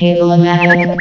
Cable-O-Matic.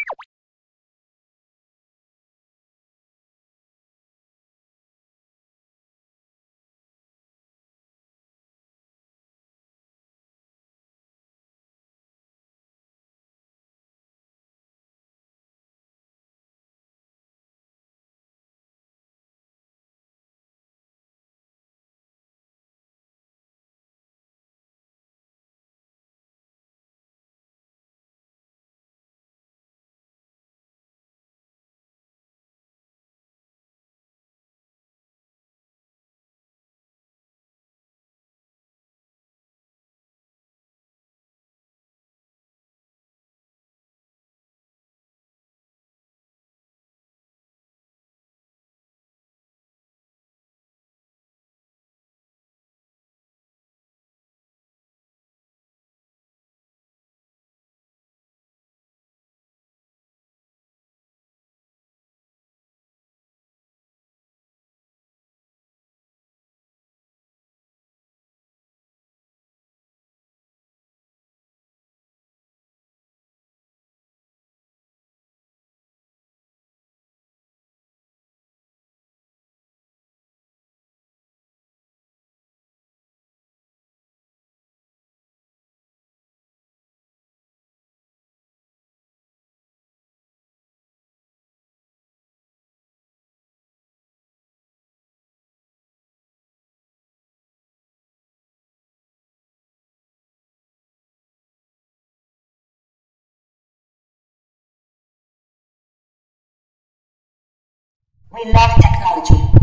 We love technology.